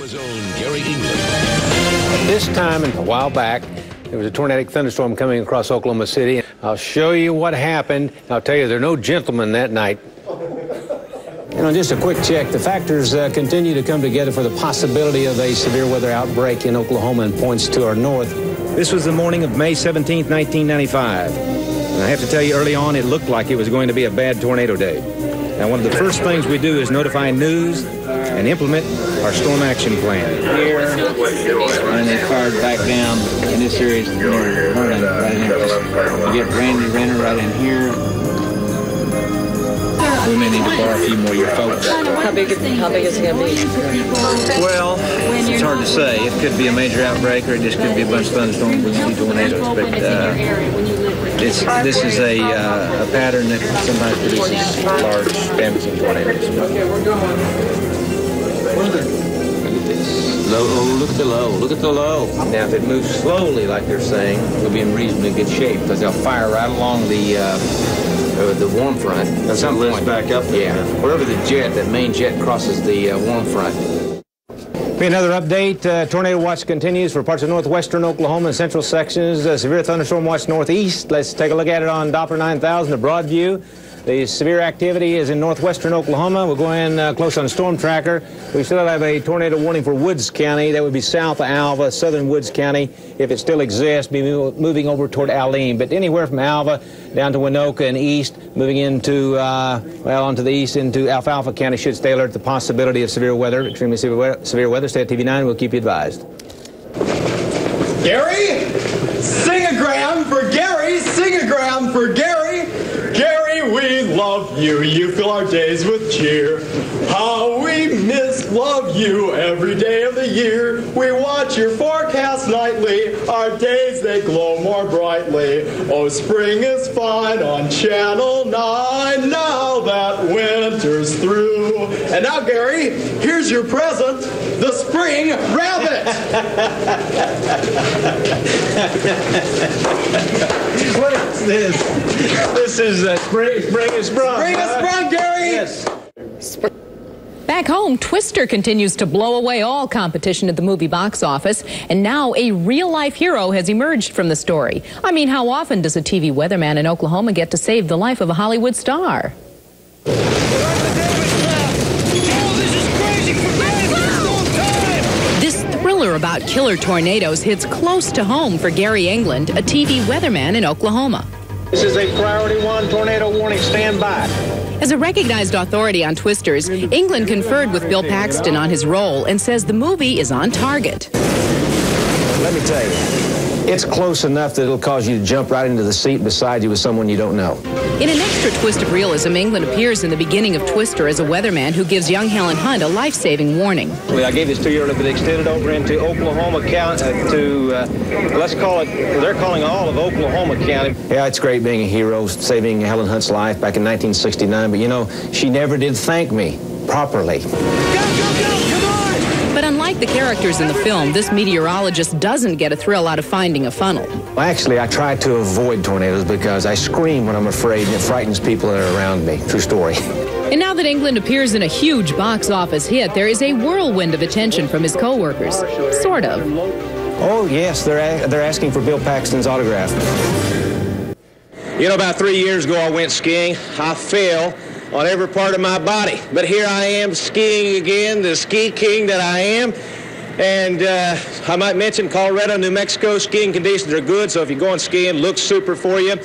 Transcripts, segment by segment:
Oklahoma's own Gary England. This time, a while back, there was a tornadic thunderstorm coming across Oklahoma City. I'll show you what happened. I'll tell you, there are no gentlemen that night. And on just a quick check, the factors uh, continue to come together for the possibility of a severe weather outbreak in Oklahoma and points to our north. This was the morning of May 17, 1995. And I have to tell you, early on, it looked like it was going to be a bad tornado day. Now, one of the first things we do is notify news and implement our storm action plan. Here, and they fired back down in this area near Vernon, right in here. Just, you get Randy Renner right in here. We may need to borrow a few more of your folks. How big, how big is it going to be? Well, it's hard to say. It could be a major outbreak, or it just could be a bunch of thunderstorms with a few tornadoes. But uh, it's, this is a, uh, a pattern that sometimes produces large damaging tornadoes. Low, oh, look at the low, look at the low. Now, if it moves slowly, like they're saying, we'll be in reasonably good shape because they'll fire right along the uh, uh, the warm front. At some point. back up. Yeah, wherever the jet, that main jet crosses the uh, warm front. Be another update. Uh, tornado watch continues for parts of northwestern Oklahoma and central sections. Uh, severe thunderstorm watch northeast. Let's take a look at it on Doppler 9000, the broad view. The severe activity is in northwestern Oklahoma. We're going uh, close on Storm Tracker. We still have a tornado warning for Woods County. That would be south of Alva, southern Woods County. If it still exists, be moving over toward Aline. But anywhere from Alva down to Waynoka and east, moving into, uh, well, onto the east into Alfalfa County should stay alert to the possibility of severe weather, extremely severe weather. Severe weather. Stay at TV9. We'll keep you advised. Gary, sing-a-gram for Gary, sing-a-gram for Gary. Love you. You fill our days with cheer. How we miss love you every day of the year. We watch your forecast nightly. Our days they glow more brightly. Oh, spring is fine on Channel 9 now that winter's through. And now, Gary, here's your present, the spring rabbit. What is this? This is uh, spring, spring is sprung. Spring is sprung, Gary. Yes. Back home, Twister continues to blow away all competition at the movie box office, and now a real life hero has emerged from the story. I mean, how often does a TV weatherman in Oklahoma get to save the life of a Hollywood star? This thriller about killer tornadoes hits close to home for Gary England, a TV weatherman in Oklahoma. This is a priority one tornado warning. Stand by. As a recognized authority on twisters, England conferred with Bill Paxton on his role and says the movie is on target. Let me tell you, it's close enough that it'll cause you to jump right into the seat beside you with someone you don't know. In an extra twist of realism, England appears in the beginning of Twister as a weatherman who gives young Helen Hunt a life-saving warning. Well, I gave this to you earlier, but extended over into Oklahoma County, uh, to, uh, let's call it, they're calling all of Oklahoma County. Yeah, it's great being a hero, saving Helen Hunt's life back in 1969, but you know, she never did thank me properly. But unlike the characters in the film, this meteorologist doesn't get a thrill out of finding a funnel. Well, actually, I try to avoid tornadoes because I scream when I'm afraid and it frightens people that are around me. True story. And now that England appears in a huge box office hit, there is a whirlwind of attention from his co-workers. Sort of. Oh, yes, they're, a- they're asking for Bill Paxton's autograph. You know, about three years ago, I went skiing. I fell on every part of my body. But here I am skiing again, the ski king that I am. And uh, I might mention Colorado, New Mexico, skiing conditions are good. So if you're going skiing, looks super for you.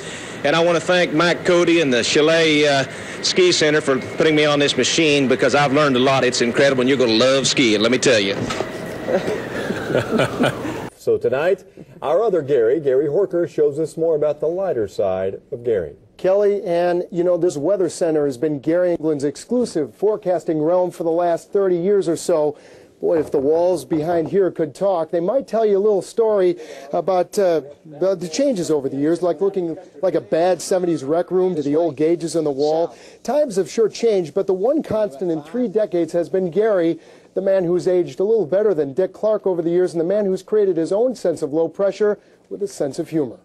And I want to thank Mike Cody and the Chalet uh, Ski Center for putting me on this machine because I've learned a lot. It's incredible, and you're going to love skiing, let me tell you. So tonight, our other Gary, Gary Horker, shows us more about the lighter side of Gary. Kelly, and you know, this weather center has been Gary England's exclusive forecasting realm for the last 30 years or so. Boy, if the walls behind here could talk, they might tell you a little story about uh, the, the changes over the years, like looking like a bad 70s rec room to the old gauges on the wall. Times have sure changed, but the one constant in three decades has been Gary, the man who's aged a little better than Dick Clark over the years, and the man who's created his own sense of low pressure with a sense of humor.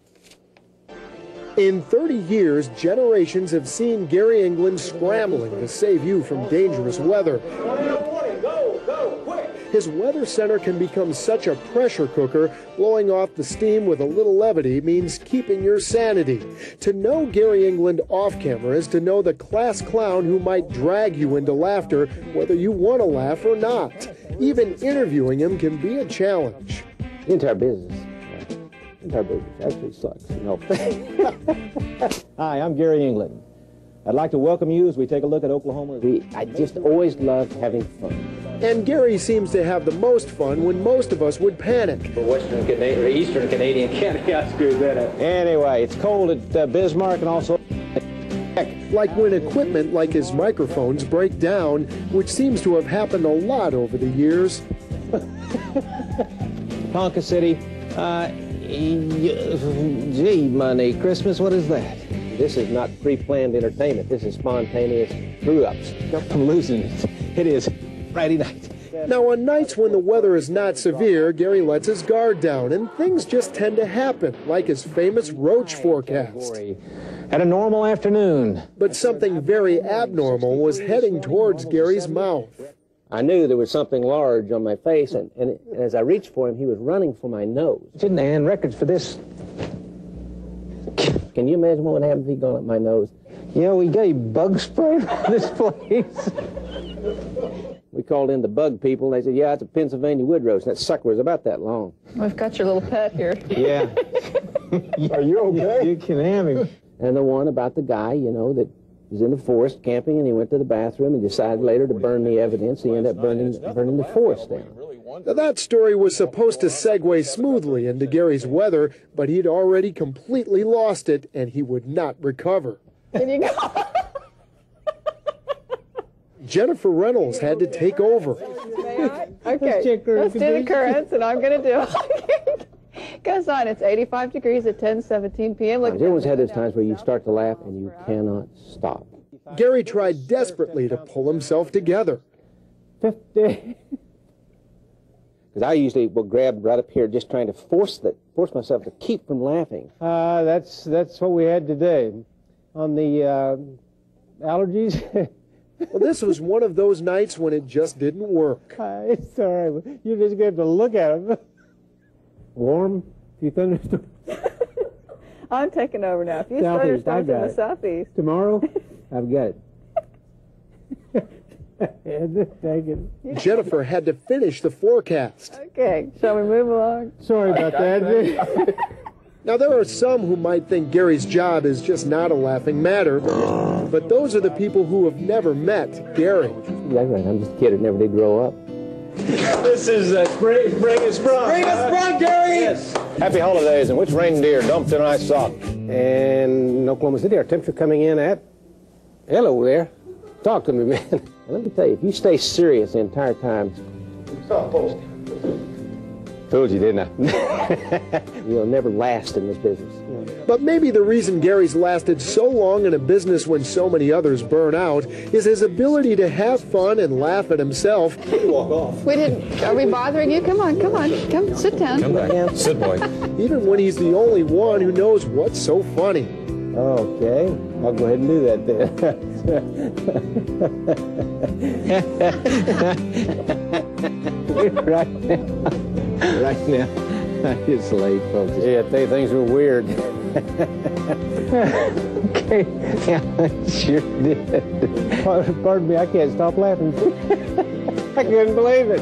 In 30 years, generations have seen Gary England scrambling to save you from dangerous weather. his weather center can become such a pressure cooker, blowing off the steam with a little levity means keeping your sanity. To know Gary England off camera is to know the class clown who might drag you into laughter, whether you want to laugh or not. Even interviewing him can be a challenge. The entire business. The entire business actually sucks. You know. Hi, I'm Gary England. I'd like to welcome you as we take a look at Oklahoma. We, I just always loved having fun. And Gary seems to have the most fun when most of us would panic. For Western Canadian or Eastern Canadian County, I screwed that up. Anyway, it's cold at uh, Bismarck and also Like when equipment like his microphones break down, which seems to have happened a lot over the years. Ponca City. Uh, gee, Manny, Christmas, what is that? This is not pre-planned entertainment. This is spontaneous screw-ups. I'm losing it. It is Friday night. Now, on nights when the weather is not severe, Gary lets his guard down, and things just tend to happen, like his famous roach forecast. Had a normal afternoon. But something very abnormal was heading towards Gary's mouth. I knew there was something large on my face, and, and as I reached for him, he was running for my nose. Didn't they hand records for this? Can you imagine what would happen if he'd gone up my nose? You know, we gave bug spray for this place. We called in the bug people. and They said, yeah, it's a Pennsylvania wood roach. And that sucker was about that long. We've got your little pet here. Yeah. Are you okay? You can have him. And the one about the guy, you know, that was in the forest camping and he went to the bathroom and decided later to burn the evidence. He ended up burning, burning the forest down. Now, that story was supposed to segue smoothly into Gary's weather, but he'd already completely lost it, and he would not recover. Can you go? Jennifer Reynolds had to take over. Okay, check her let's do the currents, and I'm going to do Goes on. It's 85 degrees at 10:17 p.m. Look, Everyone's had those times where you start to laugh and you cannot stop. Gary tried desperately to pull himself together. Fifty. Because I usually will grab right up here, just trying to force the force myself to keep from laughing. Uh, that's that's what we had today. On the uh, allergies, Well, this was one of those nights when it just didn't work. uh, it's all right. You're just have to look at them. Warm. Few thunderstorms I'm taking over now. If you Southeast, thunderstorms in the it. southeast, tomorrow. I've got it. And just take it. Jennifer had to finish the forecast. okay. Shall we move along? Sorry about that. Now, there are some who might think Gary's job is just not a laughing matter, but those are the people who have never met Gary. That's right, I'm just a kid that never did grow up. This is uh, spring is sprung. Bring us sprung, Gary! Yes. Happy holidays, and which reindeer dumped in ice sock? And in Oklahoma City, our temperature coming in at, hello there, talk to me, man. And let me tell you, if you stay serious the entire time, Told you, didn't I? you'll never last in this business. But maybe the reason Gary's lasted so long in a business when so many others burn out is his ability to have fun and laugh at himself. We didn't. Are we bothering you? Come on, come on, come sit down. Come back, yeah. Sit, boy. even when he's the only one who knows what's so funny. Okay, I'll go ahead and do that then. right now, right now, it's late, folks. Yeah, I tell you, things were weird. Okay, yeah, sure did. Pardon pardon me, I can't stop laughing. I couldn't believe it.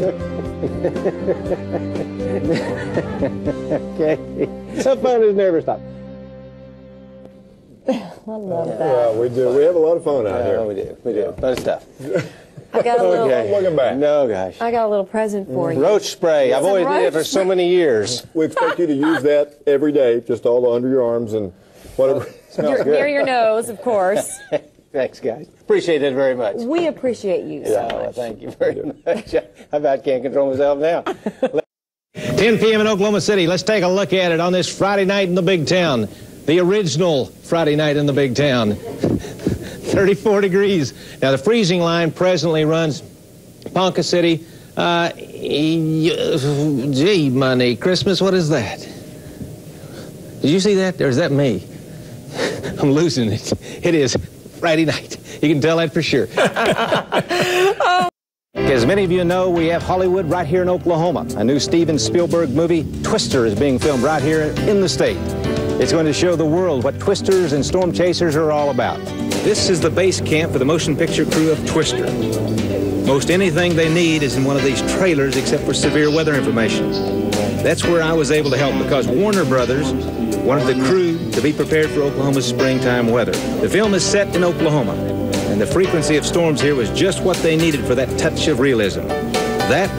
Okay, some fun has never stopped. I love that. Yeah, we do. We have a lot of fun out Oh, here. we do, we do. Fun stuff. I got a little. Okay, welcome back. No, gosh. I got a little present for mm. you. Roach spray. I've always did it for so many years. We expect you to use that every day, just all under your arms and whatever. Smells Near, good. near your nose, of course. Thanks, guys. Appreciate it very much. we appreciate you so Oh, much. thank you very much. I about can't control myself now. 10 p.m. in Oklahoma City. Let's take a look at it on this Friday night in the big town. The original Friday night in the big town. 34 degrees. Now, the freezing line presently runs Ponca City. Uh, gee, Manny. Christmas, what is that? Did you see that? Or is that me? I'm losing it. It is Friday night. You can tell that for sure. As many of you know, we have Hollywood right here in Oklahoma. A new Steven Spielberg movie, Twister, is being filmed right here in the state. It's going to show the world what twisters and storm chasers are all about. This is the base camp for the motion picture crew of Twister. Most anything they need is in one of these trailers except for severe weather information. That's where I was able to help because Warner Brothers wanted the crew to be prepared for Oklahoma's springtime weather. The film is set in Oklahoma, and the frequency of storms here was just what they needed for that touch of realism. That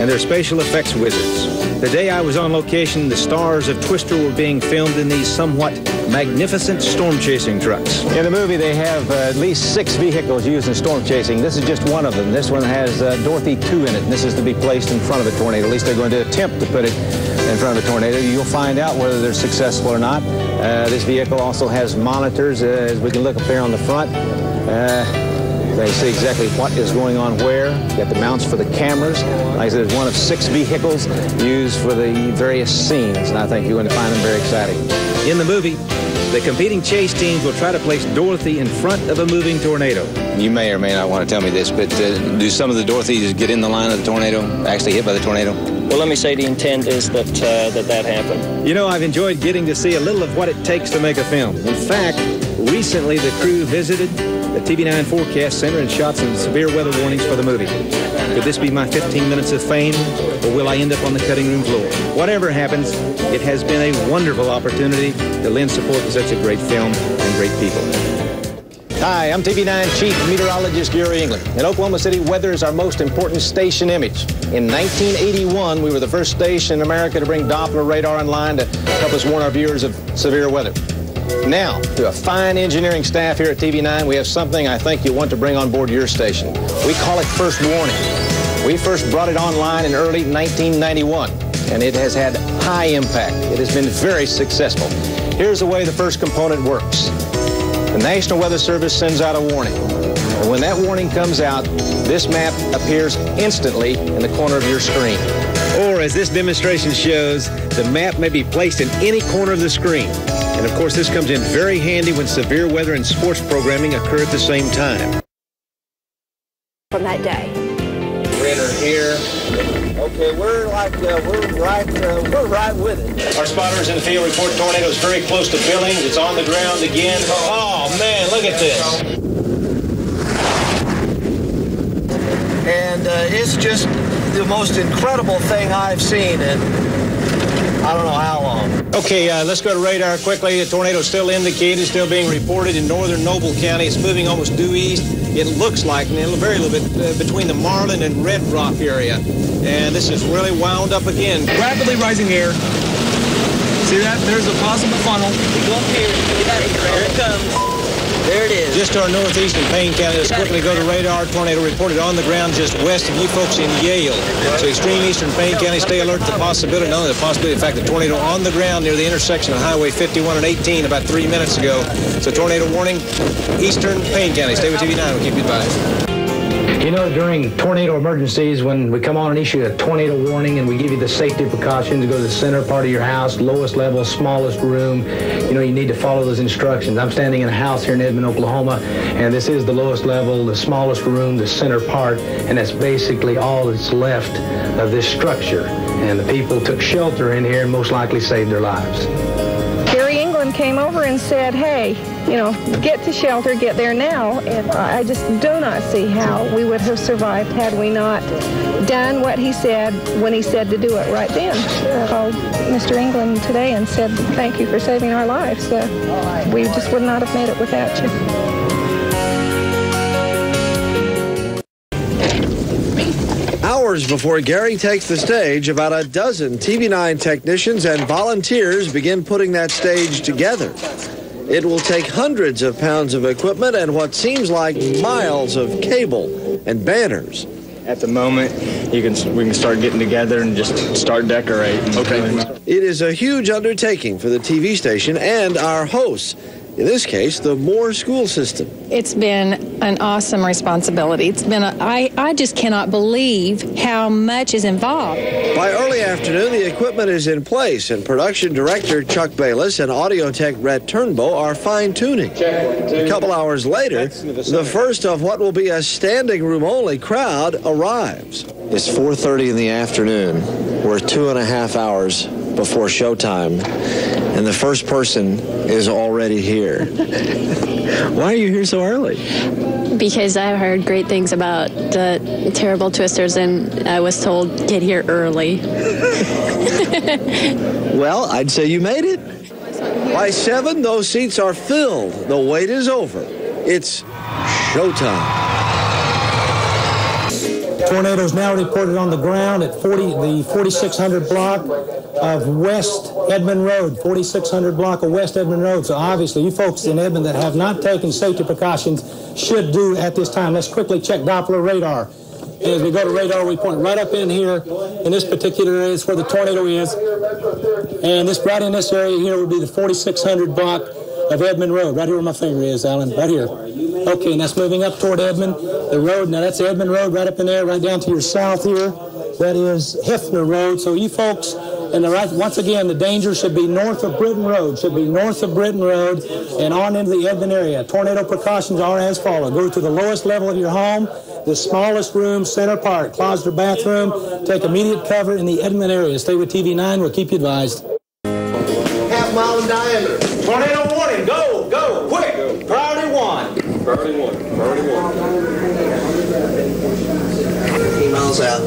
and their special effects wizards. The day I was on location, the stars of Twister were being filmed in these somewhat magnificent storm chasing trucks. In the movie, they have uh, at least six vehicles used in storm chasing. This is just one of them. This one has uh, Dorothy 2 in it, and this is to be placed in front of a tornado. At least they're going to attempt to put it in front of a tornado. You'll find out whether they're successful or not. Uh, this vehicle also has monitors, uh, as we can look up there on the front. Uh, they see exactly what is going on where. Got the mounts for the cameras. Like I said, it's one of six vehicles used for the various scenes, and I think you're going to find them very exciting. In the movie, the competing chase teams will try to place Dorothy in front of a moving tornado. You may or may not want to tell me this, but uh, do some of the Dorothys get in the line of the tornado, actually hit by the tornado? Well, let me say the intent is that uh, that that happened. You know, I've enjoyed getting to see a little of what it takes to make a film. In fact, recently the crew visited the TV9 Forecast Center and shot some severe weather warnings for the movie. Could this be my 15 minutes of fame, or will I end up on the cutting room floor? Whatever happens, it has been a wonderful opportunity to lend support to such a great film and great people. Hi, I'm TV9 Chief Meteorologist Gary England. In Oklahoma City, weather is our most important station image. In 1981, we were the first station in America to bring Doppler radar online to help us warn our viewers of severe weather. Now, through a fine engineering staff here at TV9, we have something I think you'll want to bring on board your station. We call it First Warning. We first brought it online in early 1991, and it has had high impact. It has been very successful. Here's the way the first component works. The National Weather Service sends out a warning. And when that warning comes out, this map appears instantly in the corner of your screen. Or, as this demonstration shows, the map may be placed in any corner of the screen. And of course, this comes in very handy when severe weather and sports programming occur at the same time. From that day. Ritter here. Okay, we're like, uh, we're right, uh, we're right with it. Our spotters in the field report tornadoes very close to Billings. It's on the ground again. Oh man, look at this. And uh, it's just the most incredible thing I've seen in I don't know how long. Okay, uh, let's go to radar quickly. The tornado still indicated, still being reported in northern Noble County. It's moving almost due east. It looks like, and a very little bit uh, between the Marland and Red Rock area. And this is really wound up again. Rapidly rising air. See that? There's a possible funnel. Go up here. Here it comes. There it is. Just to our northeast in Payne County, let's quickly go to radar. Tornado reported on the ground just west of you folks in Yale. So extreme eastern Payne County, stay alert to the possibility, not only the possibility, in fact, the tornado on the ground near the intersection of Highway 51 and 18 about three minutes ago. So tornado warning, eastern Payne County. Stay with TV9. We'll keep you advised. You know, during tornado emergencies, when we come on and issue a tornado warning and we give you the safety precautions, go to the center part of your house, lowest level, smallest room, you know, you need to follow those instructions. I'm standing in a house here in Edmond, Oklahoma, and this is the lowest level, the smallest room, the center part, and that's basically all that's left of this structure. And the people took shelter in here and most likely saved their lives. Came over and said, hey, you know, get to shelter, get there now. And I just do not see how we would have survived had we not done what he said when he said to do it right then. I called Mr. England today and said, thank you for saving our lives. Uh, we just would not have made it without you. Hours before Gary takes the stage, about a dozen TV9 technicians and volunteers begin putting that stage together. It will take hundreds of pounds of equipment and what seems like miles of cable and banners. At the moment, you can we can start getting together and just start decorating. Okay. It is a huge undertaking for the TV station and our hosts. In this case, the Moore school system. It's been an awesome responsibility. It's been a, I, I just cannot believe how much is involved. By early afternoon, the equipment is in place, and production director Chuck Bayless and audio tech Red Turnbow are fine tuning. A couple hours later, the first of what will be a standing room only crowd arrives. It's 4:30 in the afternoon. We're two and a half hours before showtime, and the first person is already here. Why are you here so early? Because I've heard great things about the terrible twisters, and I was told get here early. Well, I'd say you made it. By seven, those seats are filled. The wait is over. It's showtime. Tornadoes now reported on the ground at 40, the 4600 block of West Edmond Road, 4600 block of West Edmond Road. So obviously, you folks in Edmond that have not taken safety precautions should do at this time. Let's quickly check Doppler radar. As we go to radar, we point right up in here. In this particular area is where the tornado is. And this right in this area here would be the 4600 block of Edmond Road. Right here where my finger is, Alan. Right here. Okay, and that's moving up toward Edmond. The road, now that's Edmond Road right up in there, right down to your south here. That is Hefner Road. So you folks, and the right, once again, the danger should be north of Britton Road, should be north of Britton Road and on into the Edmond area. Tornado precautions are as follows. Go to the lowest level of your home, the smallest room, center part, closet or bathroom. Take immediate cover in the Edmond area. Stay with TV9. We'll keep you advised. half mile in diameter. Tornado Priority one. Priority one. 15 miles out.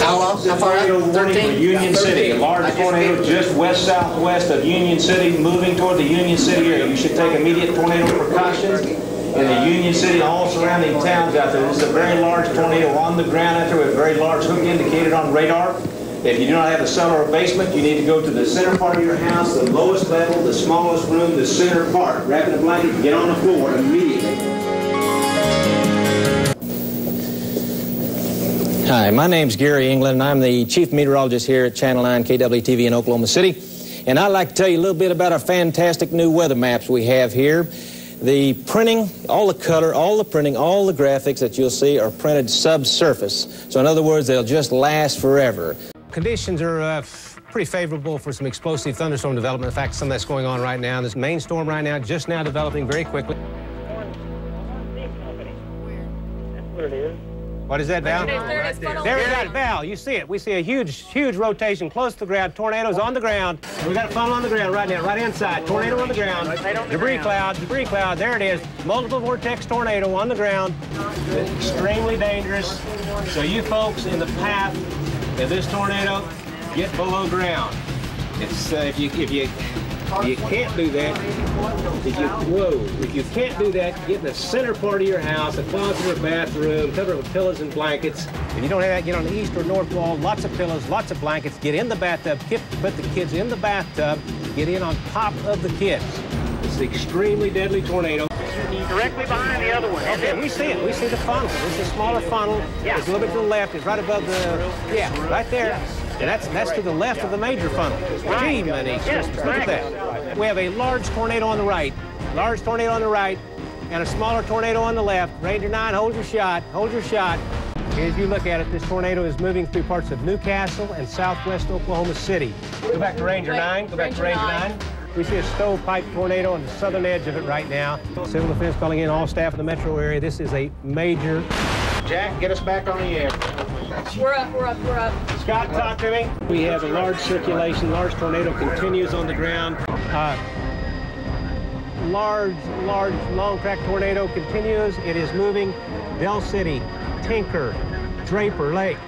How long? How far out? Tornado 13? Union City. A large tornado just west southwest of Union City, moving toward the Union City area. You should take immediate tornado precautions in the Union City and all surrounding towns out there. This is a very large tornado on the ground out there with a very large hook indicated on radar. If you do not have a cellar or basement, you need to go to the center part of your house, the lowest level, the smallest room, the center part. Wrap in a blanket, get on the floor immediately. Hi, my name's Gary England, and I'm the chief meteorologist here at Channel 9 KWTV in Oklahoma City. And I'd like to tell you a little bit about our fantastic new weather maps we have here. The printing, all the color, all the printing, all the graphics that you'll see are printed subsurface. So in other words, they'll just last forever. Conditions are uh, pretty favorable for some explosive thunderstorm development. In fact, some of that's going on right now. This main storm right now, just now developing very quickly. What is that, Val? There we got it, Val. You see it. We see a huge, huge rotation close to the ground. Tornadoes on the ground. We got a funnel on the ground right now, right inside. Tornado on the ground. Debris cloud, debris cloud. There it is. Multiple vortex tornado on the ground. Extremely dangerous. So you folks in the path of this tornado, get below ground. It's uh, if you if you you can't do that. If you whoa, if you can't do that, get in the center part of your house, a closet or bathroom, cover it with pillows and blankets. If you don't have that, get on the east or north wall. Lots of pillows, lots of blankets. Get in the bathtub. Get, put the kids in the bathtub. Get in on top of the kids. It's an extremely deadly tornado. Directly behind the other one. Okay, we see it. We see the funnel. This is a smaller funnel. Yeah. It's a little bit to the left. It's right above the, yeah, right there. And that's that's to the left of the major funnel. Right. Gee, Manny, Yes, look at that. We have a large tornado on the right, large tornado on the right, and a smaller tornado on the left. Ranger 9, hold your shot. Hold your shot. As you look at it, this tornado is moving through parts of Newcastle and southwest Oklahoma City. Go back to Ranger 9. Go back to Ranger 9. We see a stovepipe tornado on the southern edge of it right now. Civil defense calling in all staff in the metro area. This is a major. Jack, get us back on the air. We're up, we're up, we're up. Scott, talk to me. We have a large circulation. Large tornado continues on the ground. Uh, large, large, long track tornado continues. It is moving Del City, Tinker, Draper Lake.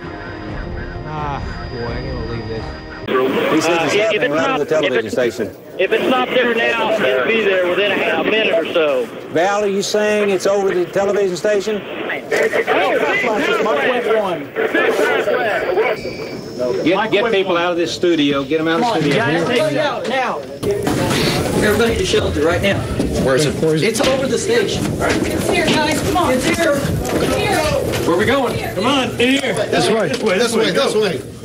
Ah, boy, I can't believe this. He says Uh, it's if- if happening it's right on not- the television if station. If it's not there now, it'll be there within a, half minute or so. Val, are you saying it's over the television station? Get, get people out of this studio. Get them out of the studio. now. Everybody to shelter right now. Where is it? Where is it? It's over the station. It's here, guys, come on. It's here. Here. Where we going? Come on, in here. This way. This way. This way.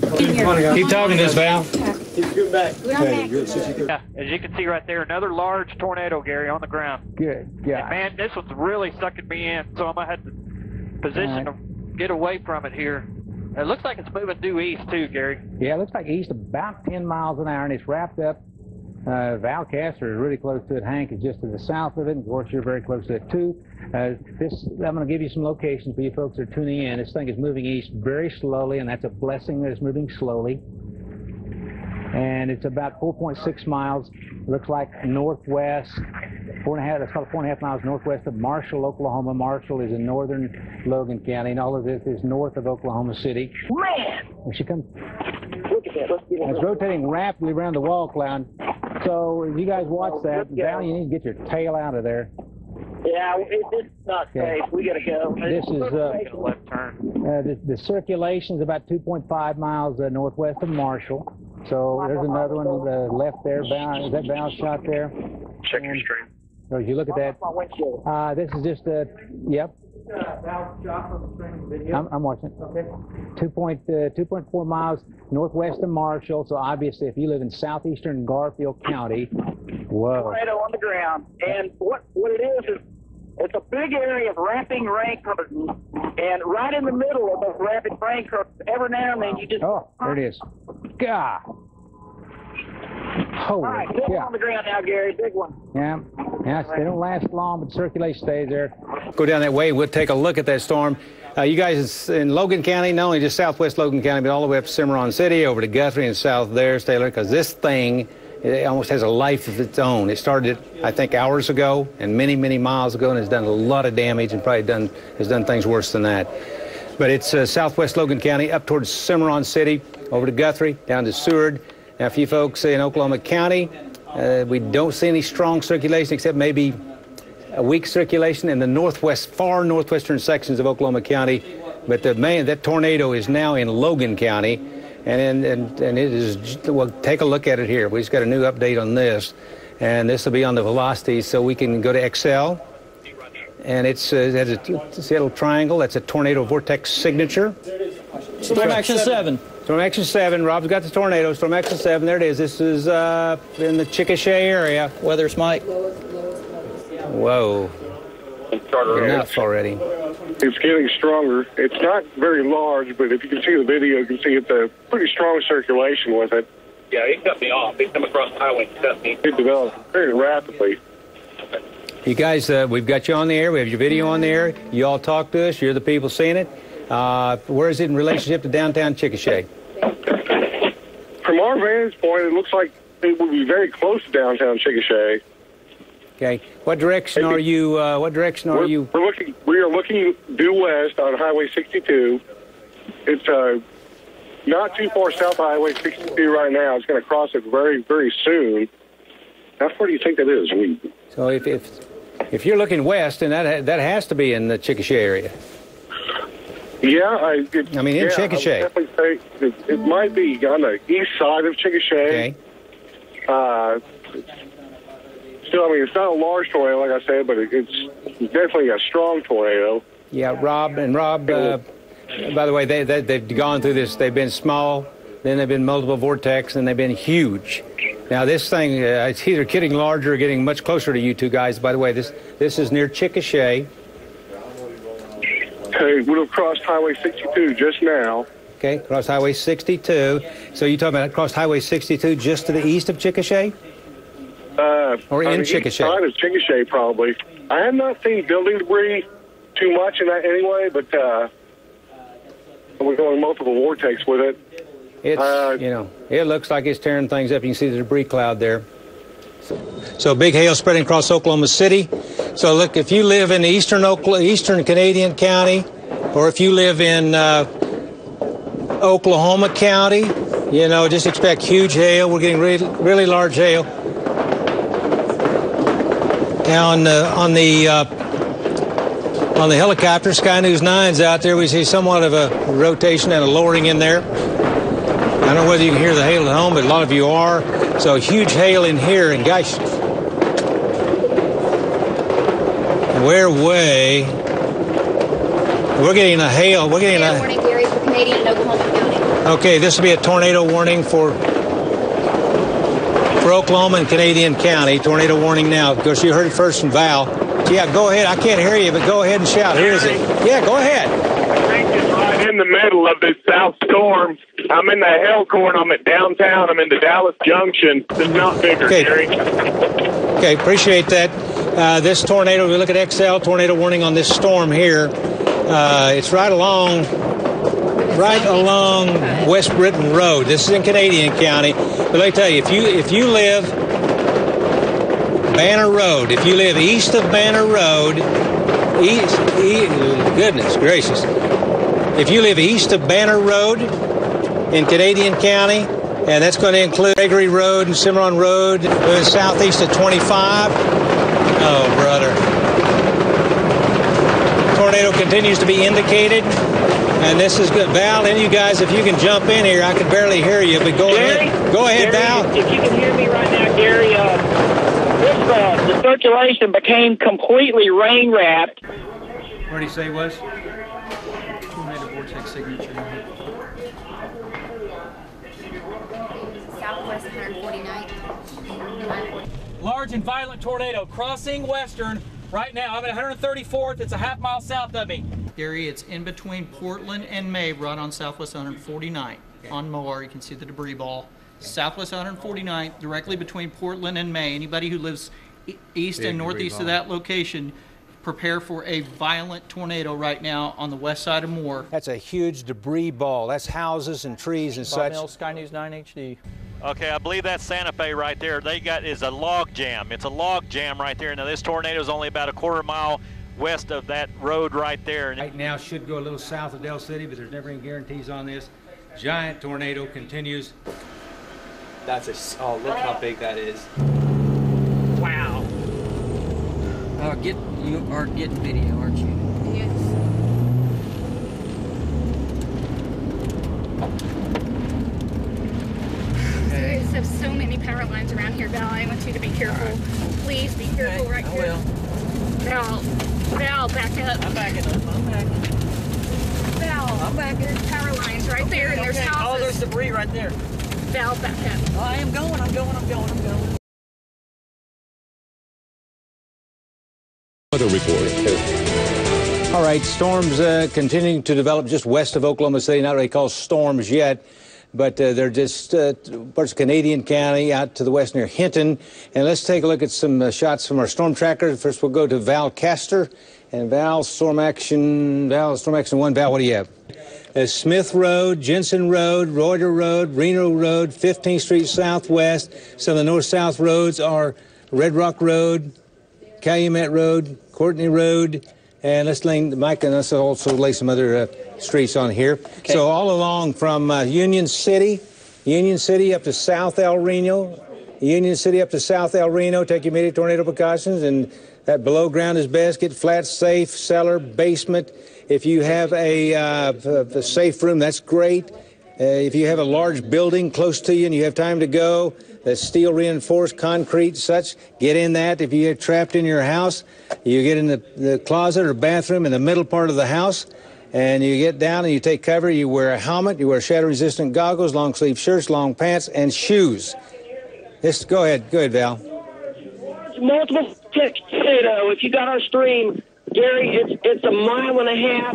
Keep talking to us, Val. He's good back. Yeah, as you can see right there, another large tornado, Gary, on the ground. Good. Yeah. And man, this one's really sucking me in, so I'm gonna have to position to get away from it here. It looks like it's moving due east too, Gary. Yeah, it looks like east about 10 miles an hour, and it's wrapped up. Uh, Val Castor is really close to it. Hank is just to the south of it, and of course you're very close to it too. Uh, this, I'm going to give you some locations for you folks that are tuning in. This thing is moving east very slowly, and that's a blessing that it's moving slowly. And it's about 4.6 miles. Looks like northwest, four and a half. That's about four and a half miles northwest of Marshall, Oklahoma. Marshall is in northern Logan County, and all of this is north of Oklahoma City. Man! And she comes. It's rotating rapidly around the wall cloud. So if you guys watch that, Val, you need to get your tail out of there. Yeah, it, it's not Okay. safe. We gotta go. This is, uh, a left turn. Uh, the, the circulation is about 2.5 miles uh, northwest of Marshall. So there's another one on the left there. Val, is that Val shot there? Check your stream. So you look at that, uh, this is just a, yep, I'm, I'm watching. Okay. 2.2, uh, miles northwest of Marshall. So obviously, if you live in southeastern Garfield County, whoa. Tornado on the ground, and what what it is is it's a big area of wrapping rain curtains, and right in the middle of those wrapping rain curtains, every now and then you just Oh, there it is. God. Holy all right, big one on the ground now, Gary, big one. Yeah. Yeah, they don't last long, but circulation stays there. Go down that way. We'll take a look at that storm. Uh, you guys in Logan County, not only just southwest Logan County, but all the way up to Cimarron City, over to Guthrie and south there, Taylor, because this thing it almost has a life of its own. It started, I think, hours ago and many, many miles ago, and has done a lot of damage and probably done has done things worse than that. But it's uh, southwest Logan County, up towards Cimarron City, over to Guthrie, down to Seward. Now, for you folks in Oklahoma County, uh, we don't see any strong circulation except maybe a weak circulation in the northwest, far northwestern sections of Oklahoma County. But the man, that tornado is now in Logan County, and and and it is. Well, take a look at it here. We just got a new update on this, and this will be on the velocity, so we can go to Excel. And it's, uh, it has a that little triangle. That's a tornado vortex signature. Storm Action 7. Storm Action 7. Rob's got the tornado. Storm Action 7. There it is. This is uh, in the Chickasha area. Weather's Mike. Whoa. Enough already. It's getting stronger. It's not very large, but if you can see the video, you can see it's a pretty strong circulation with it. Yeah, he cut me off. He come across the highway and cut me. It develops very rapidly. You guys, uh, we've got you on the air. We have your video on the air. You all talk to us. You're the people seeing it. Uh, where is it in relationship to downtown Chickasha? From our vantage point, it looks like it would be very close to downtown Chickasha. Okay. What direction are you? Uh, what direction are you? We're looking. We are looking due west on Highway 62. It's uh, not too far south of Highway 62 right now. It's going to cross it very, very soon. How far do you think that is? Mean, So if if if you're looking west, and that that has to be in the Chickasha area. Yeah, I. It, I mean, in yeah, I Chickasha. definitely say it, it might be on the east side of Chickasha. Okay. Uh, still, I mean, it's not a large tornado, like I said, but it, it's definitely a strong tornado. Yeah, Rob and Rob. Uh, by the way, they, they they've gone through this. They've been small, then they've been multiple vortex, and they've been huge. Now this thing, uh, it's either getting larger or getting much closer to you two guys. By the way, this this is near Chickasha. Okay, would have crossed Highway 62 just now. Okay, cross Highway 62. So you're talking about across Highway 62 just to the east of Chickasha? Uh, Or in east Chickasha. side of Chickasha, probably. I have not seen building debris too much in that anyway, but uh, we're going multiple vortex with it. It's Uh, you know, it looks like it's tearing things up. You can see the debris cloud there. So big hail spreading across Oklahoma City. So look, if you live in eastern Oklahoma, eastern Canadian County, or if you live in uh, Oklahoma County, you know, just expect huge hail. We're getting really, really large hail. Now on the on the uh, on the helicopter, Sky News 9's out there. We see somewhat of a rotation and a lowering in there. I don't know whether you can hear the hail at home, but a lot of you are. So huge hail in here, and gosh, we're way. We're getting a hail. We're getting a. Warning, Gary, for Canadian and Oklahoma County. Okay, this will be a tornado warning for for Oklahoma and Canadian County. Tornado warning now. Because you heard it first from Val. Yeah, go ahead. I can't hear you, but go ahead and shout. Here is it? Yeah, go ahead. right in the middle of this south storm. I'm in the Hell Hellcorn. I'm at downtown. I'm in the Dallas Junction. It's not bigger, Okay. Gary. Okay, appreciate that. Uh, this tornado, we look at XL tornado warning on this storm here. Uh, it's right along, right along West Britton Road. This is in Canadian County. But let me tell you, if you if you live Banner Road, if you live east of Banner Road, east, e goodness gracious, if you live east of Banner Road in Canadian County, and that's going to include Gregory Road and Cimarron Road, southeast of 25. Oh, brother. Tornado continues to be indicated, and this is good. Val, and you guys, if you can jump in here, I can barely hear you, but go Gary? ahead. Go ahead, Gary, Val. If you can hear me right now, Gary, uh, this, uh, the circulation became completely rain wrapped. What did he say was? Tornado vortex signature. Southwest 149th. Large and violent tornado crossing western right now. I'm at 134th. It's a half mile south of me. Gary, it's in between Portland and May, right on Southwest 149th. On Moar, you can see the debris ball. Southwest 149th, directly between Portland and May. Anybody who lives east Big and northeast ball. of that location, prepare for a violent tornado right now on the west side of Moore. That's a huge debris ball. That's houses and trees and Bob such. Mills, Sky News 9 HD. Okay, I believe that's Santa Fe right there. They got is a log jam. It's a log jam right there. Now this tornado is only about a quarter mile west of that road right there. Right now should go a little south of Del City, but there's never any guarantees on this. Giant tornado continues. That's a, Oh, look how big that is. Wow. Uh, get you are getting video, aren't you? Yes. There's so, so many power lines around here, Val. I want you to be careful. Please be careful right I here. will. Val, Val, back up. I'm backing up. I'm backing. Val, I'm backing. There's power lines right there, and there's okay. houses. Oh, there's debris right there. Val, back up. Oh, I am going. I'm going. I'm going. I'm going. Weather report. All right, storms uh, continuing to develop just west of Oklahoma City. Not really called storms yet, but uh, they're just uh, parts of Canadian County out to the west near Hinton. And let's take a look at some uh, shots from our storm tracker. First, we'll go to Val Castor. And Val, storm action, Val, storm action one. Val, what do you have? Uh, Smith Road, Jensen Road, Reuter Road, Reno Road, 15th Street Southwest. Some of the north-south roads are Red Rock Road, Calumet Road, Courtney Road, and let's lay Mike and let's also lay some other uh, streets on here. So all along from uh, Union City, Union City up to South El Reno, Union City up to South El Reno, take immediate tornado precautions, and that below ground is best. Get flat, safe, cellar, basement. If you have a, uh, a safe room, that's great. Uh, if you have a large building close to you and you have time to go, that's steel reinforced, concrete, such, get in that. If you get trapped in your house, you get in the, the closet or bathroom in the middle part of the house, and you get down and you take cover. You wear a helmet, you wear shadow resistant goggles, long sleeve shirts, long pants, and shoes. This, go ahead, go ahead, Val. multiple tornado. If you got our stream, Gary, it's it's a mile and a half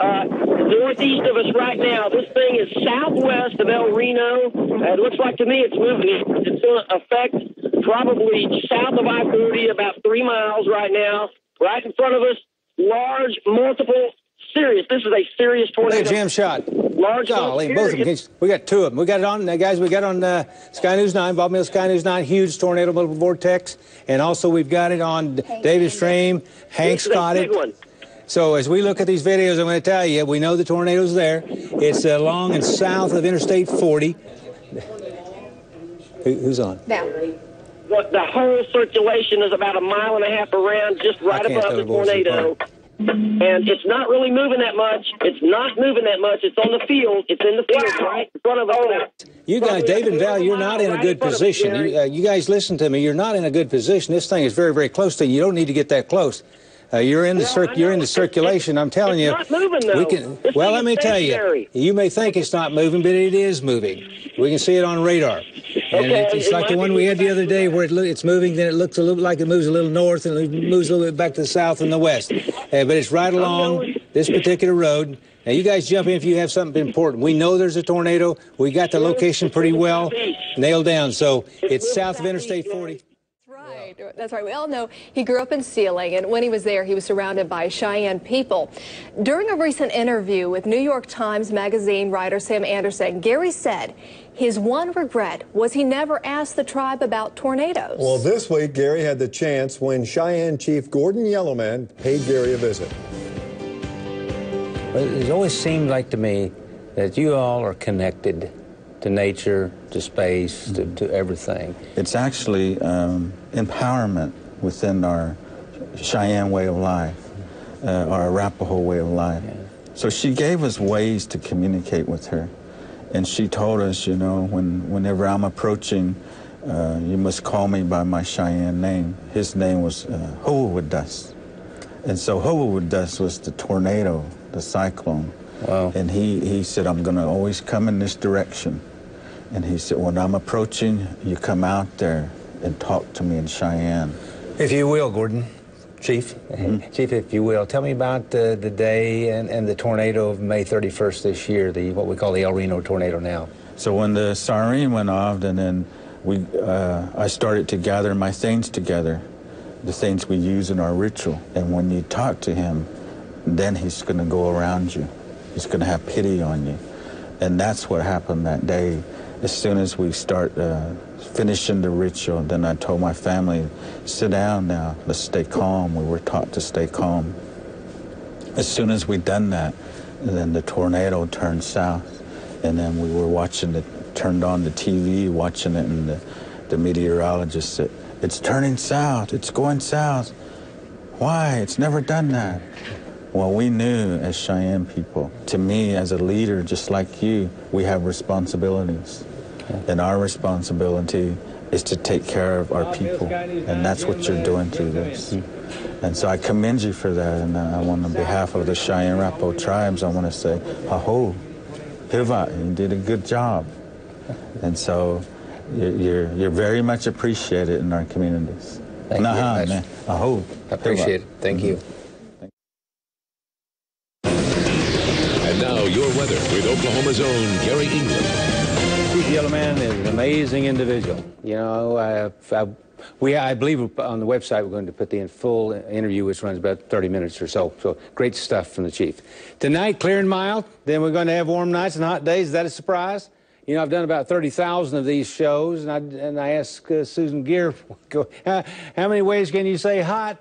uh, northeast of us right now. This thing is southwest of El Reno. Uh, it looks like to me it's moving. It's going to affect probably south of I-40, about three miles right now. Right in front of us, large, multiple, serious. This is a serious Look at tornado. jam shot. Large, Golly, both of them. We got two of them. We got it on, guys. We got on uh, Sky News 9, Bob Mills Sky News 9, huge tornado multiple vortex. And also we've got it on David Stream. Hank's This is a got big it. one. So as we look at these videos, I'm going to tell you, we know the tornado's there. It's uh, along and south of Interstate 40. Who, who's on? Val. The, the whole circulation is about a mile and a half around, just right above the the tornado. And it's not really moving that much. It's not moving that much. It's on the field. It's in the field right in front of us. You guys, David and Val, you're not in a good position. You, uh, you guys, listen to me. You're not in a good position. This thing is very, very close to you. You don't need to get that close. Uh, you're in the circ- you're in the circulation. I'm telling It's you. not moving, though. We can. This well, let me tell you. You may think it's not moving, but it is moving. We can see it on radar. And Okay, it's, it's it like the one we had the other day, where it, it's moving. Then it looks a little like it moves a little north, and it moves a little bit back to the south and the west. Uh, but it's right along this particular road. Now, you guys jump in if you have something important. We know there's a tornado. We got the location pretty well nailed down. So it's south of Interstate 40. Right, that's right. We all know he grew up in Seiling, and when he was there, he was surrounded by Cheyenne people. During a recent interview with New York Times Magazine writer Sam Anderson, Gary said his one regret was he never asked the tribe about tornadoes. Well, this week, Gary had the chance when Cheyenne Chief Gordon Yellowman paid Gary a visit. It always seemed like to me that you all are connected to nature, to space, to, to everything. It's actually um, empowerment within our Cheyenne way of life, uh, our Arapaho way of life. So she gave us ways to communicate with her. And she told us, you know, when, whenever I'm approaching, uh, you must call me by my Cheyenne name. His name was uh, Howawudas. And so Howawudas was the tornado, the cyclone. Wow. And he, he said, I'm going to always come in this direction. And he said, when I'm approaching, you come out there and talk to me in Cheyenne. If you will, Gordon, Chief, Chief, if you will, tell me about uh, the day and, and the tornado of May 31st this year, the what we call the El Reno tornado now. So when the siren went off, and then we, uh, I started to gather my things together, the things we use in our ritual. And when you talk to him, then he's going to go around you. He's going to have pity on you. And that's what happened that day. As soon as we start uh, finishing the ritual, then I told my family, sit down now, let's stay calm. We were taught to stay calm. As soon as we done that, then the tornado turned south. And then we were watching it, turned on the TV, watching it, and the, the meteorologist said, it's turning south, it's going south. Why? It's never done that. Well, we knew as Cheyenne people, to me as a leader, just like you, we have responsibilities. And our responsibility is to take care of our people. And that's what you're doing through this. And so I commend you for that. And uh, I want, on behalf of the Cheyenne Arapaho tribes, I want to say, aho, hiva, you did a good job. And so you're, you're, you're very much appreciated in our communities. Thank you very Naha, much. man. Aho. I appreciate it. Thank you. And now your weather with Oklahoma's own Gary England. Chief Yellowman is an amazing individual. You know, I, I, we, I believe on the website we're going to put the in full interview, which runs about 30 minutes or so. So great stuff from the chief. Tonight, clear and mild. Then we're going to have warm nights and hot days. Is that a surprise? You know, I've done about 30,000 of these shows, and I, and I asked uh, Susan Gear, how, many ways can you say hot?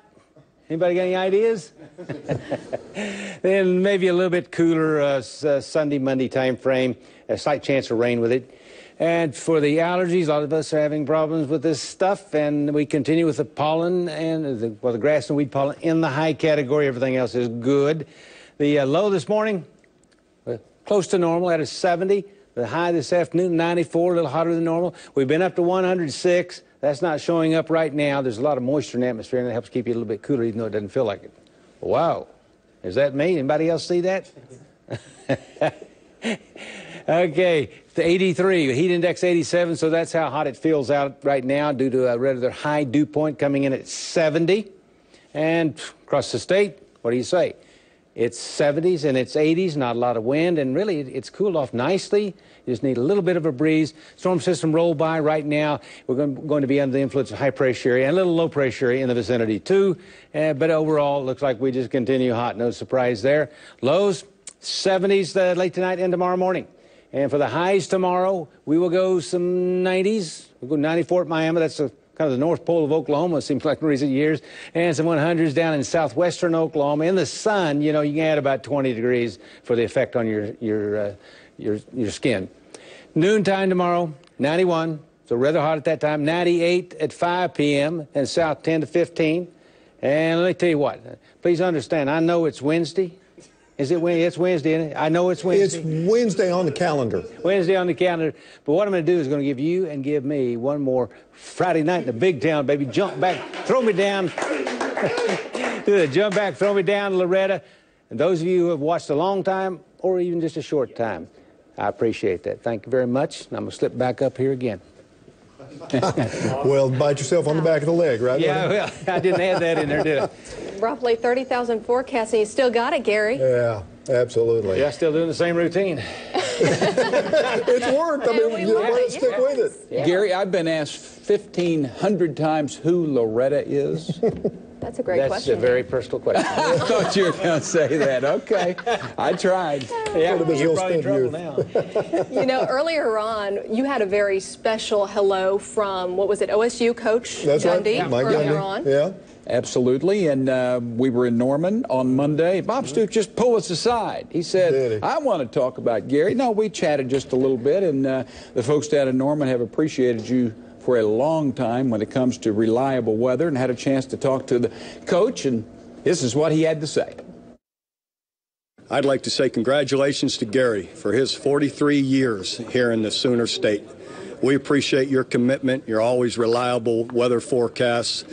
Anybody got any ideas? then maybe a little bit cooler uh, uh, Sunday, Monday time frame. A slight chance of rain with it. And for the allergies, a lot of us are having problems with this stuff, and we continue with the pollen and the, well, the grass and weed pollen in the high category. Everything else is good. The uh, low this morning, well, close to normal at a 70. The high this afternoon, 94, a little hotter than normal. We've been up to 106. That's not showing up right now. There's a lot of moisture in the atmosphere, and that helps keep you a little bit cooler, even though it doesn't feel like it. Wow. Is that me? Anybody else see that? okay, the 83, heat index 87, so that's how hot it feels out right now due to a rather high dew point coming in at 70. And across the state, what do you say? It's 70s and it's 80s, not a lot of wind, and really it's cooled off nicely. You just need a little bit of a breeze. Storm system rolled by right now. We're going, to be under the influence of high pressure and a little low pressure in the vicinity too. Uh, but overall, looks like we just continue hot. No surprise there. Lows, 70s uh, late tonight and tomorrow morning. And for the highs tomorrow, we will go some 90s. We'll go 94 at Miami. That's a, kind of the North Pole of Oklahoma, it seems like in recent years. And some 100s down in southwestern Oklahoma. In the sun, you know, you can add about 20 degrees for the effect on your, your, uh, your, your skin. Noontime tomorrow, 91. So rather hot at that time. 98 at 5 p.m. and south 10 to 15. And let me tell you what. Please understand, I know it's Wednesday. Is it Wednesday? It's Wednesday, it? I know it's Wednesday. It's Wednesday on the calendar. Wednesday on the calendar. But what I'm going to do is going to give you and give me one more Friday night in the big town, baby. Jump back, throw me down. to Jump back, throw me down, Loretta. And those of you who have watched a long time or even just a short time, I appreciate that. Thank you very much. And I'm going to slip back up here again. Well, bite yourself on the back of the leg, right? Yeah, well, I didn't add that in there, did I? Roughly 30,000 forecasts, and you still got it, Gary. Yeah, absolutely. Yeah, still doing the same routine. it's worked. I mean, you know, why not stick with it? Yeah. Gary, I've been asked 1,500 times who Loretta is. That's a great That's question. That's a very personal question. I thought you were going to say that. Okay. I tried. Yeah, Part of his you're probably in trouble now. You know, earlier on, you had a very special hello from, what was it, OSU coach That's Gundy right. Mike earlier Gundy. on. Yeah. Absolutely. And uh, we were in Norman on Monday. Bob Stoops just pulled us aside. He said, he? I want to talk about Gary. No, we chatted just a little bit, and uh, the folks down in Norman have appreciated you for a long time when it comes to reliable weather and had a chance to talk to the coach, and this is what he had to say. I'd like to say congratulations to Gary for his 43 years here in the Sooner State. We appreciate your commitment, your always reliable weather forecasts.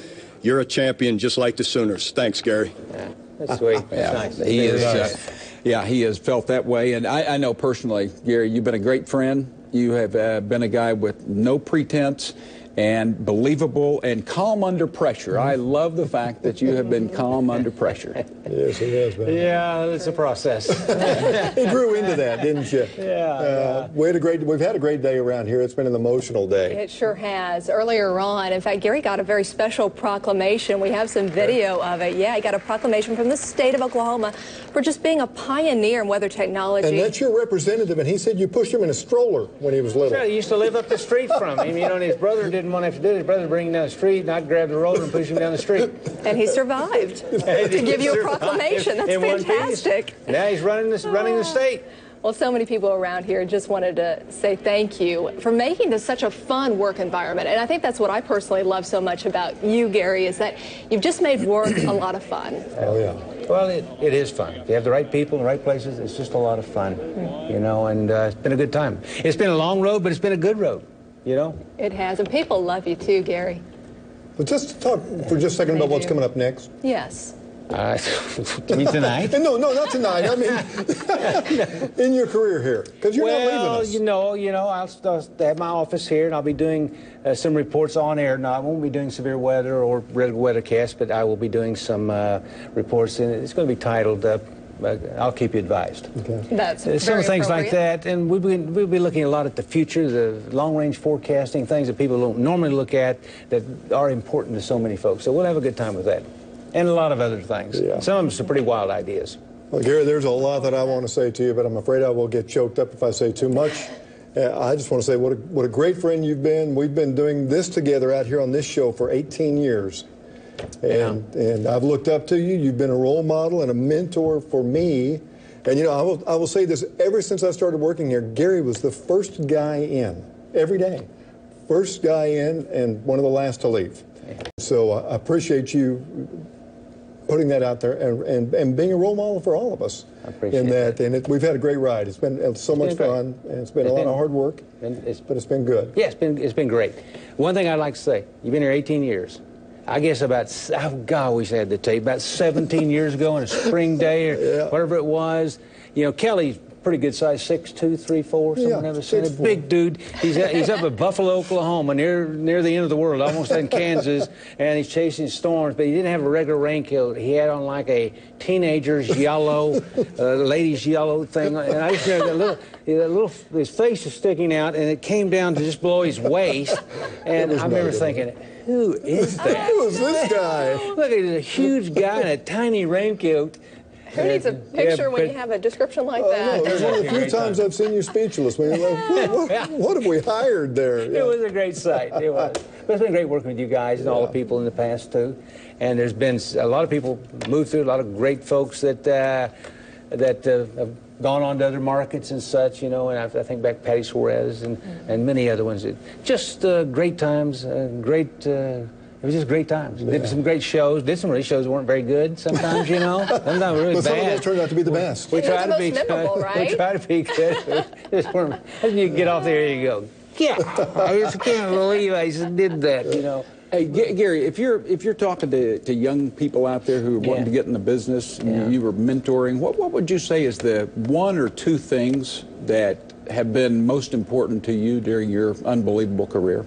You're a champion just like the Sooners. Thanks, Gary. Yeah, That's sweet. That's Yeah, nice. he is. Very Uh, yeah, he has felt that way, and I, I know personally, Gary, you've been a great friend. You have uh, been a guy with no pretense and believable and calm under pressure. I love the fact that you have been calm under pressure. Yes, he has been. Yeah, it's a process. he grew into that, didn't you? Yeah, Uh, we had a great. We've had a great day around here. It's been an emotional day. It sure has. Earlier on, in fact, Gary got a very special proclamation. We have some video of it. Yeah, he got a proclamation from the state of Oklahoma for just being a pioneer in weather technology. And that's your representative, and he said you pushed him in a stroller when he was little. Sure, he used to live up the street from him. You know, and his brother didn't want to have to do it. His brother bring him down the street, and I'd grab the roller and push him down the street. and he survived to give you a proclamation. That's In one piece. fantastic. Now he's running this, running the state. Well, so many people around here just wanted to say thank you for making this such a fun work environment. And I think that's what I personally love so much about you, Gary, is that you've just made work a lot of fun. Oh yeah. Well, it, it is fun. If you have the right people in the right places, it's just a lot of fun, you know, and uh, it's been a good time. It's been a long road, but it's been a good road, you know? It has. And people love you too, Gary. But just talk for just a second about what's coming up next. Yes. Uh, me tonight? no, no, not tonight. I mean, in your career here, because you're well, not leaving us. you know, you know, I'll, I'll have my office here, and I'll be doing uh, some reports on air. Now, I won't be doing severe weather or regular weathercast, but I will be doing some uh, reports, and it's going to be titled. I'll keep you advised. That's Uh, Some things like that, and we'll be, we'll be looking a lot at the future, the long-range forecasting, things that people don't normally look at that are important to so many folks. So we'll have a good time with that, and a lot of other things. Some of them some pretty wild ideas. Well, Gary, there's a lot that I want to say to you, but I'm afraid I will get choked up if I say too much. Uh, I just want to say what a, what a great friend you've been. We've been doing this together out here on this show for 18 years. And, and I've looked up to you. You've been a role model and a mentor for me. And, you know, I will, I will say this ever since I started working here, Gary was the first guy in every day. First guy in and one of the last to leave. So uh, I appreciate you putting that out there and, and, and being a role model for all of us appreciate in that. And it, we've had a great ride. It's been uh, so It's much been fun, and it's been It's a lot been- of hard work, And it's, but it's been good. yeah, it's been it's been great. One thing I'd like to say: you've been here 18 years. I guess about s- oh God, we had the tape about 17 years ago on a spring day or whatever it was. You know, Kelly's pretty good size, six two, three four, something Yeah, ever seen. A big dude. He's at, he's up at Buffalo, Oklahoma, near near the end of the world, almost in Kansas, and he's chasing storms. But he didn't have a regular raincoat. He had on like a teenager's yellow, uh, lady's yellow thing. And I just remember that little, that little, his face was sticking out, and it came down to just below his waist. And I remember thinking, who is that? Who is this guy? Look, he's a huge guy in a tiny raincoat. Who needs a picture yeah, when you have a description like I that? know, it's one of the few times I've seen you speechless. When you're like, what, what, what have we hired there? Yeah. It was a great sight. It was. But it's been great working with you guys and all the people in the past too. And there's been a lot of people moved through, a lot of great folks that uh, that uh, have gone on to other markets and such, you know. And I, I think back Patty Suarez and, and many other ones. It- Just uh, great times, uh, great. Uh, it was just great times. Did some great shows. Did some really shows that weren't very good sometimes, you know. Sometimes really But some of bad. those turned out to be the best. We Those try to the be most memorable, right? We try to be good. Just weren't- you get off there, you go. Yeah, I just can't believe I just did that. You know. Hey, G- Gary, if you're if you're talking to, to young people out there who are wanting Yeah. to get in the business, and Yeah. you were mentoring, what what would you say is the one or two things that have been most important to you during your unbelievable career?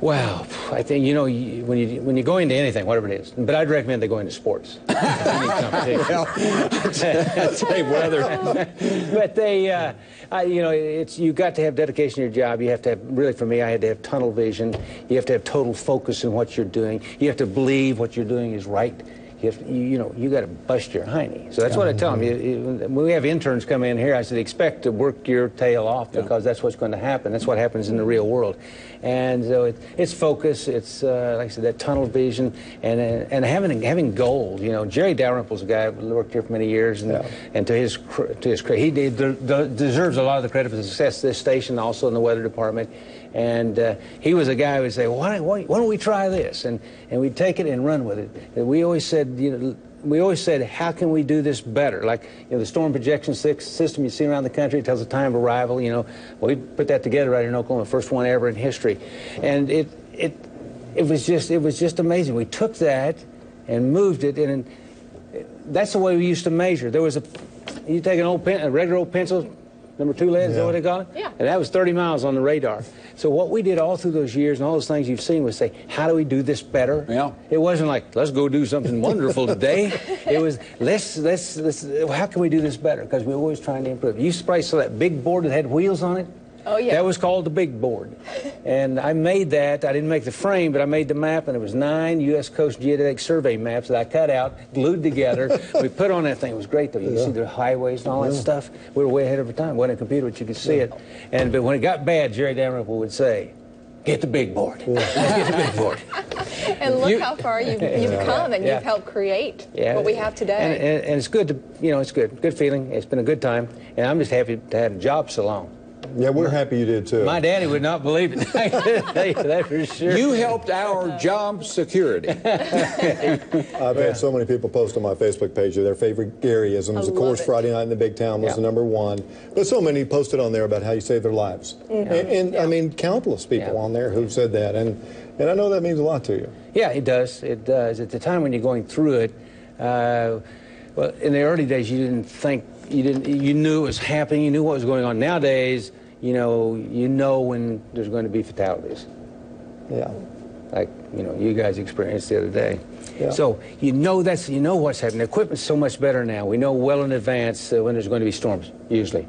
Well, I think you know when you when you go into anything, whatever it is. But I'd recommend they go into sports. Competition. say weather. but they, uh, I, you know, it's you got to have dedication to your job. You have to have really, for me, I had to have tunnel vision. You have to have total focus in what you're doing. You have to believe what you're doing is right. You, have you, you know, you got to bust your hiney. So that's what I tell them. You, when we have interns come in here, I said, expect to work your tail off because that's what's going to happen. That's what happens in the real world. And so it, it's focus. It's uh, like I said, that tunnel vision, and uh, and having having goals. You know, Jerry Dalrymple's a guy who worked here for many years, and and to his to his credit, he did, deserves a lot of the credit for the success of this station, also in the weather department. And uh, he was a guy who would say, why, why, why don't we try this? And, and we'd take it and run with it. And we always said, you know, we always said, how can we do this better? Like, you know, the storm projection system you see around the country, it tells the time of arrival, you know. We put that together right here in Oklahoma, the first one ever in history. And it, it, it was just, it was just amazing. We took that and moved it, and that's the way we used to measure. There was a, you take an old pen, a regular old pencil, number two lead, is that what they call it? Yeah. And that was 30 miles on the radar. So what we did all through those years and all those things you've seen was say, how do we do this better? Yeah. It wasn't like, let's go do something wonderful today. It was, let's, let's, let's, how can we do this better? Because we're always trying to improve. You probably saw that big board that had wheels on it? Oh, yeah. That was called the big board. And I made that. I didn't make the frame, but I made the map, and it was nine U.S. Coast Geodetic Survey maps that I cut out, glued together. we put on that thing. It was great, though. You could see the highways and all that stuff. We were way ahead of our time. It wasn't a computer, but you could see it. And but when it got bad, Jerry Dalrymple would say, "Get the big board. Let's get the big board." And look You- how far you've, you've come and Yeah. you've helped create Yeah. what we have today. And, and, and it's good to, you know, it's good. Good feeling. It's been a good time. And I'm just happy to have a job so long. Yeah, we're happy you did too. My daddy would not believe it. I you that for sure. You helped our job security. I've had so many people post on my Facebook page their favorite Garyisms. Of course, it. Friday Night in the Big Town was Yeah. the number one. But so many posted on there about how you saved their lives. Mhm. And, and I mean, countless people Yeah. on there who've said that. And, and I know that means a lot to you. Yeah, it does. It does. At the time when you're going through it, uh, well, in the early days, you didn't think you didn't. You knew it was happening. You knew what was going on. Nowadays, you know, you know when there's going to be fatalities. Yeah. Like you know, you guys experienced the other day. Yeah. So you know that's you know what's happening. The equipment's so much better now. We know well in advance uh, when there's going to be storms. Usually,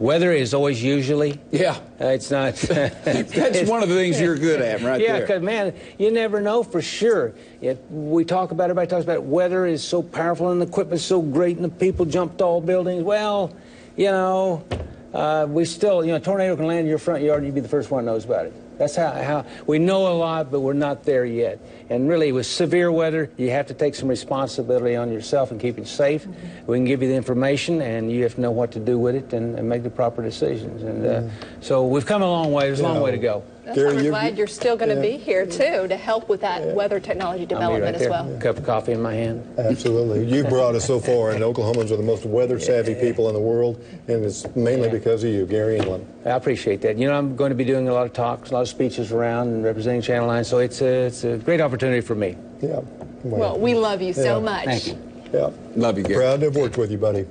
weather is always usually. Yeah. Uh, it's not. That's one of the things you're good at, right yeah, there. because man, you never know for sure. It, we talk about everybody talks about it, weather is so powerful and the equipment's so great and the people jumped tall buildings. Well, you know, uh, we still, you know, a tornado can land in your front yard and you'd be the first one that knows about it. That's how, how we know a lot, but we're not there yet. And really, with severe weather, you have to take some responsibility on yourself and keep it safe. We can give you the information, and you have to know what to do with it and, and make the proper decisions. And uh, so we've come a long way. There's a long Yeah. way to go. That's Gary, why we're glad you're still going to yeah. be here too to help with that weather technology development right as there. well. Cup of coffee in my hand. Absolutely. You brought us so far, and Oklahomans are the most weather savvy people in the world, and it's mainly because of you, Gary England. I appreciate that. You know, I'm going to be doing a lot of talks, a lot of speeches around and representing Channel 9, so it's a, it's a great opportunity for me. Yeah. Well, we love you so much. Thank you. Yeah. Love you, Gary. Proud to have worked with you, buddy.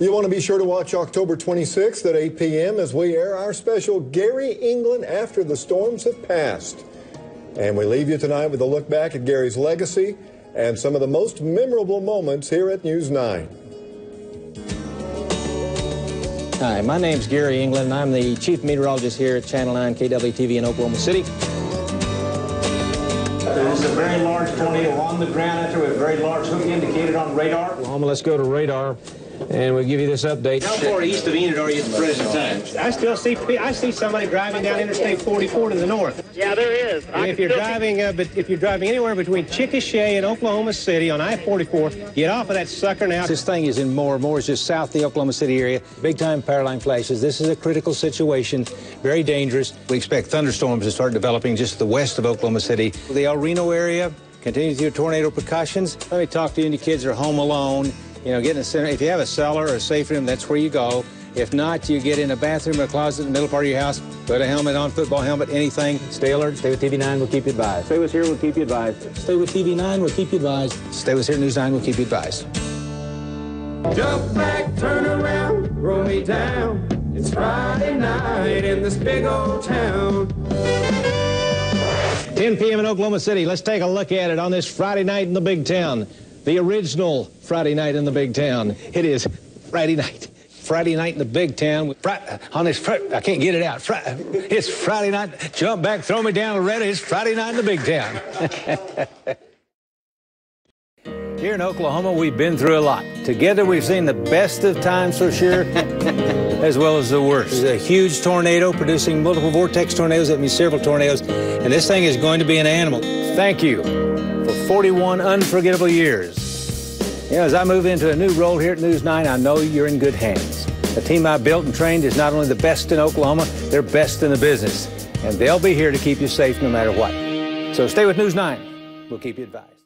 You want to be sure to watch October 26th at 8 p.m. as we air our special Gary England After the Storms Have Passed. And we leave you tonight with a look back at Gary's legacy and some of the most memorable moments here at News 9. Hi, my name's Gary England, and I'm the chief meteorologist here at Channel 9 KWTV in Oklahoma City. There's a very large tornado on the ground out there with a very large hook indicated on radar. Oklahoma, let's go to radar, and we'll give you this update. How far east of Enid are you at the present time? I still see I see somebody driving down Interstate 44 to the north. Yeah, there is. And if you're driving, uh, but if you're driving anywhere between Chickasha and Oklahoma City on I-44, get off of that sucker now. This thing is in Moore. Moore is just south of the Oklahoma City area. Big time power line flashes. This is a critical situation, very dangerous. We expect thunderstorms to start developing just to the west of Oklahoma City. The El Reno area continues your tornado precautions. Let me talk to you, any kids that are home alone. You know, get in the center. If you have a cellar or a safe room, that's where you go. If not, you get in a bathroom or a closet in the middle part of your house, put a helmet on, football helmet, anything. Stay alert. Stay with TV9. We'll keep you advised. Stay with here. We'll keep you advised. Stay with TV9. We'll keep you advised. Stay with here. News 9. We'll keep you advised. Jump back, turn around, roll me down. It's Friday night in this big old town. 10 p.m. in Oklahoma City. Let's take a look at it on this Friday night in the big town. The original Friday night in the big town. It is Friday night. Friday night in the big town. On this, fr- I can't get it out. Fri- it's Friday night. Jump back, throw me down, Loretta. It's Friday night in the big town. Here in Oklahoma, we've been through a lot. Together, we've seen the best of times for sure, as well as the worst. There's a huge tornado producing multiple vortex tornadoes. That means several tornadoes. And this thing is going to be an animal. Thank you 41 unforgettable years. You know, as I move into a new role here at News 9, I know you're in good hands. The team I built and trained is not only the best in Oklahoma, they're best in the business. And they'll be here to keep you safe no matter what. So stay with News 9. We'll keep you advised.